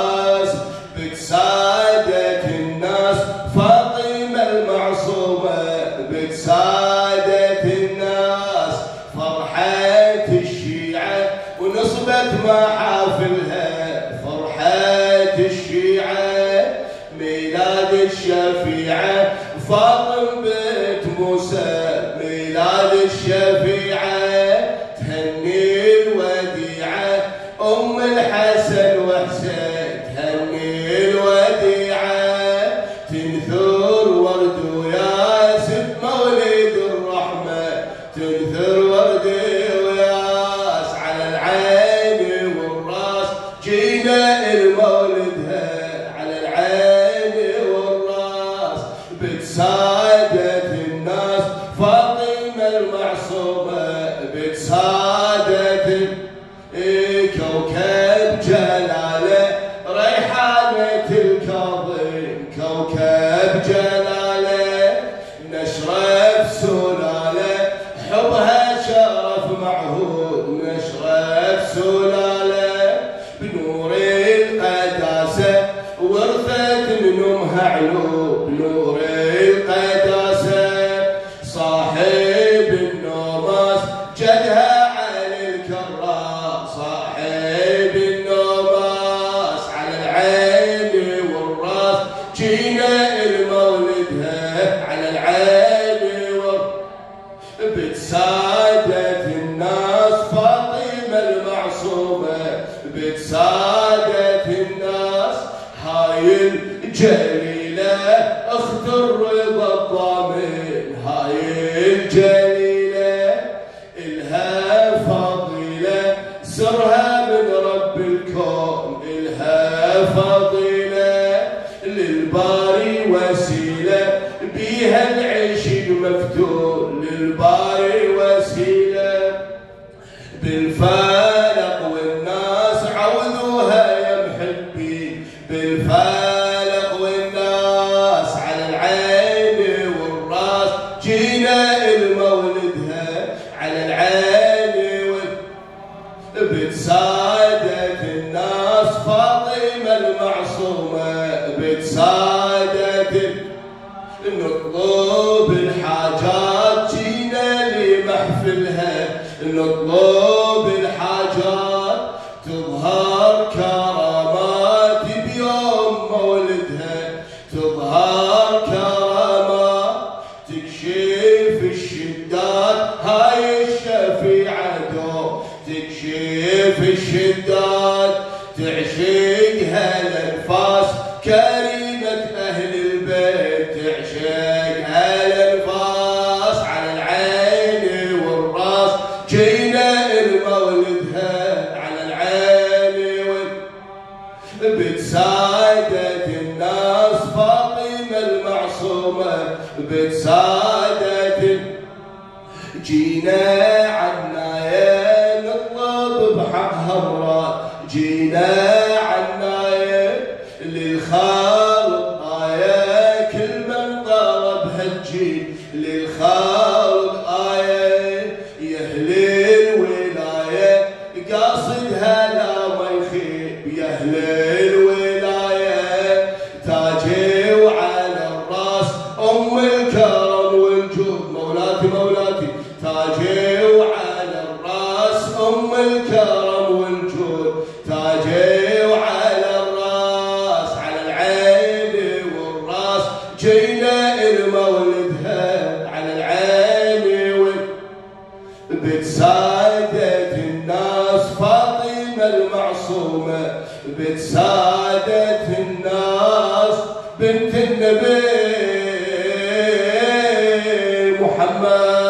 الراس الناس. فاطمة المعصومة الناس. الشيعة ونصبت الشيعة ميلاد الشفيعة. فاطم بنت موسى ميلاد الشفيعة. المعصومة بتسادة كوكب جلالة ريحانة كوكب جلالة. سلالة حبها شرف معهود سلالة. بنور القداسة الجليلة اخت الرضا الضامن هاي الجليلة إلها فضيلة سرها من رب الكون. إلها فضيلة للباري وسيلة. بيها العشق مفتون للباري وسيلة. بالفالق والناس بتسادة جينا عناية نطلب بحقها مراد جينا جينا المولدها على العين بتسادة الناس فاطمة المعصومة. بتسادة الناس بنت النبي محمد.